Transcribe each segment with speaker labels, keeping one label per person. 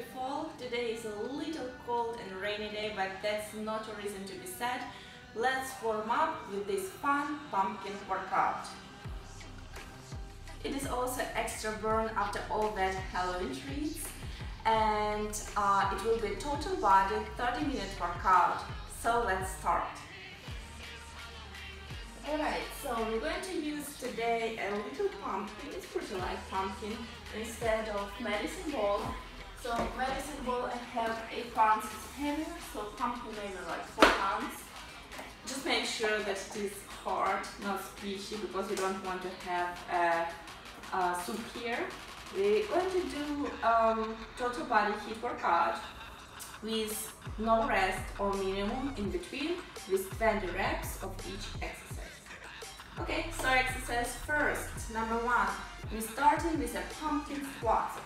Speaker 1: fall. Today is a little cold and rainy day, but that's not a reason to be sad. Let's warm up with this fun pumpkin workout. It is also extra burn after all that Halloween treats and uh, it will be total body 30 minute workout. So let's start. Alright, so we're going to use today a little pumpkin, it's pretty like pumpkin, instead of medicine ball. So medicine ball I have 8 pounds, it's heavier, so pumpkin maybe like 4 pounds. Just make sure that it is hard, not squishy, because you don't want to have a, a soup here. We're going to do um, total body HIIT workout with no rest or minimum in between with 20 reps of each exercise. Okay, so exercise first. Number one, we're starting with a pumpkin squat.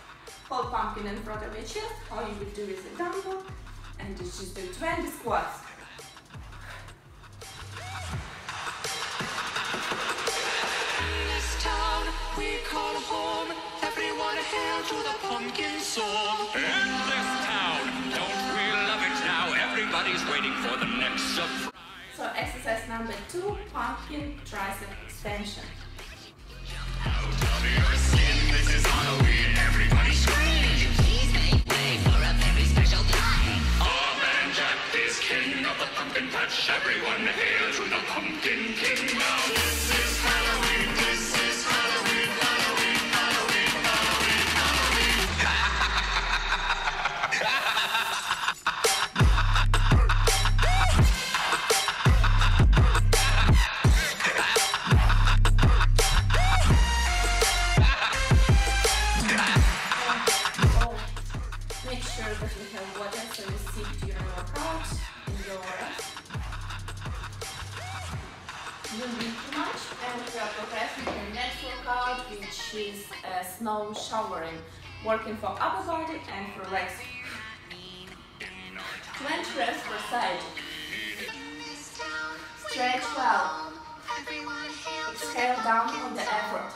Speaker 1: Hold pumpkin in front of your chest, all you will do is a dumbbell, and just do 20 squats. we call home. Everyone hail to the pumpkin song. In this town, don't we love it now? Everybody's waiting for the next surprise. So exercise number two, pumpkin tricep extension. Everyone hail to the pumpkin king. The next workout which is uh, snow showering. Working for upper body and for legs. 20 reps per side. Stretch well. Exhale down on the effort.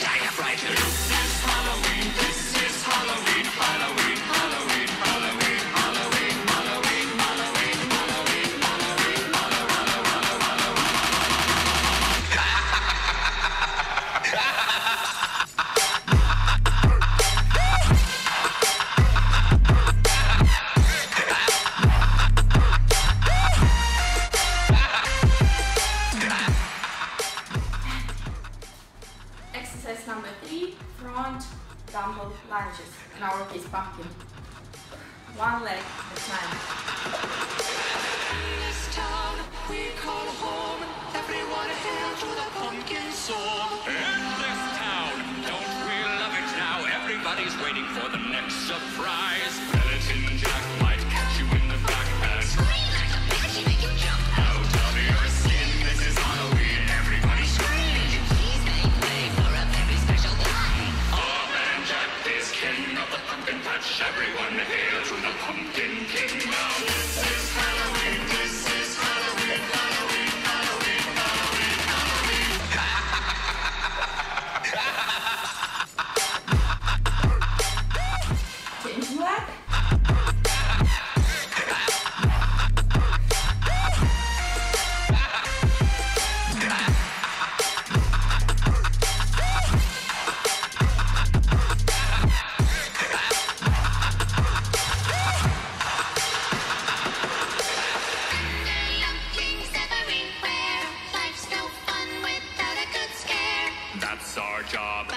Speaker 1: Exercise dumbbell lunges. Our case, pumpkin. One leg at a time.
Speaker 2: this town we call home. Everyone hail to the pumpkin song.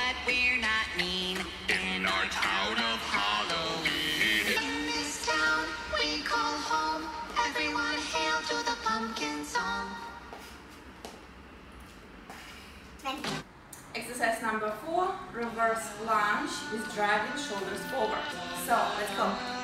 Speaker 3: but we're not mean.
Speaker 2: In our town of Halloween.
Speaker 3: In this town we call home. Everyone hail to the pumpkin song.
Speaker 1: Exercise number four, reverse lunge with driving shoulders forward. So let's go.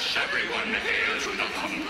Speaker 4: Everyone hail to the
Speaker 2: pump!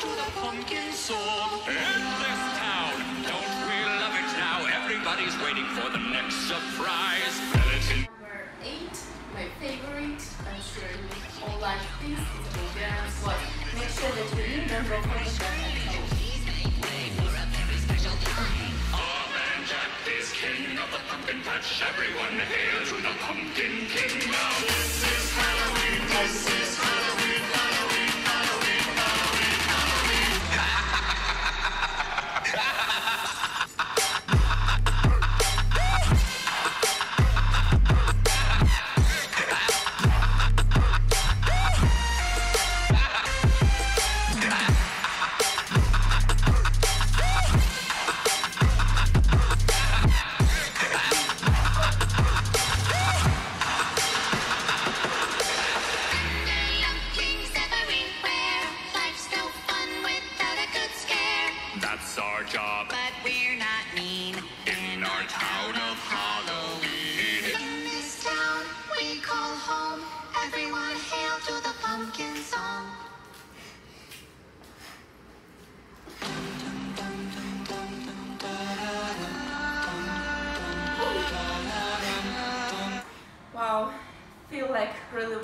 Speaker 2: to the pumpkin song. In
Speaker 4: this town, don't we love it now? Everybody's waiting for the next surprise.
Speaker 1: Number eight, my favorite. I'm sure you all like this. It's a Make sure that you remember for the
Speaker 4: best Everyone hail to the Pumpkin King!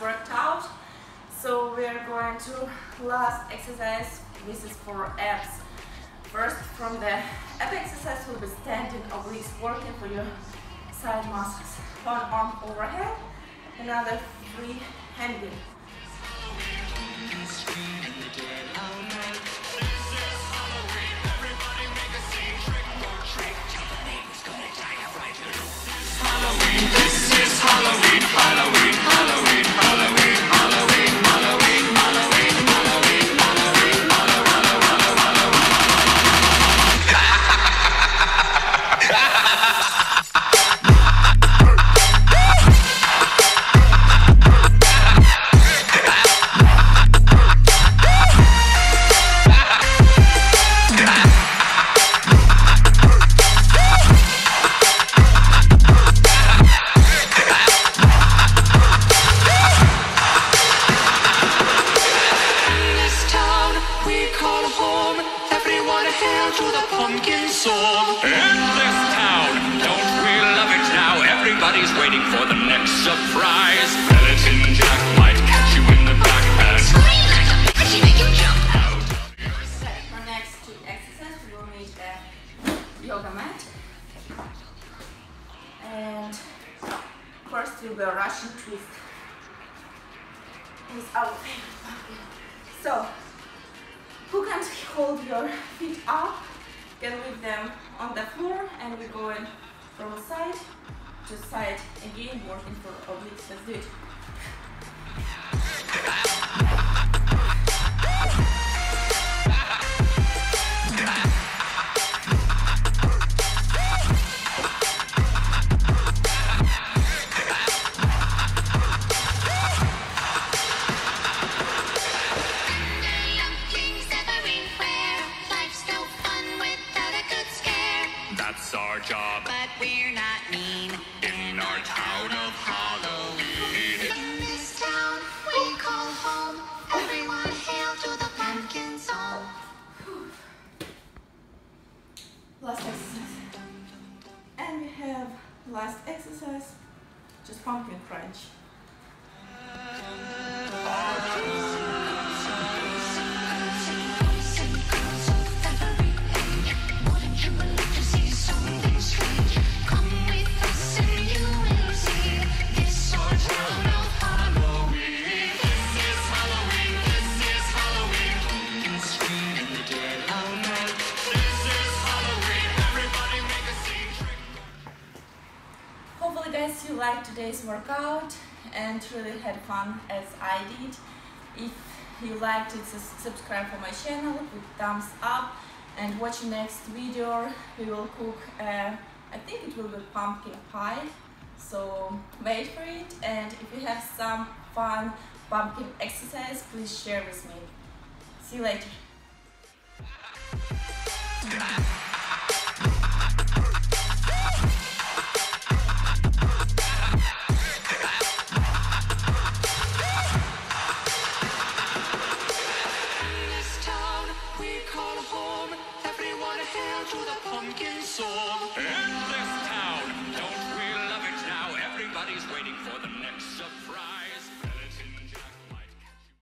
Speaker 1: Worked out. So we are going to last exercise. This is for abs. First, from the ab exercise, will be standing obliques, working for your side muscles. One arm overhead, another free handed.
Speaker 4: Everybody's waiting for the next surprise. Skeleton Jack might catch you in the backpack.
Speaker 2: She make you jump.
Speaker 1: Okay, for next two exercises, we will need a yoga mat. And first we will be a Russian twist. It's our favorite pumpkin. So, who can hold your feet up, can leave them on the floor, and we're going from side to side again, working for obliques. Let's do it. Crunch. Guys, you liked today's workout and really had fun as I did. If you liked it, subscribe for my channel with thumbs up and watch next video. We will cook, uh, I think it will be pumpkin pie. So wait for it. And if you have some fun pumpkin exercise, please share with me. See you later.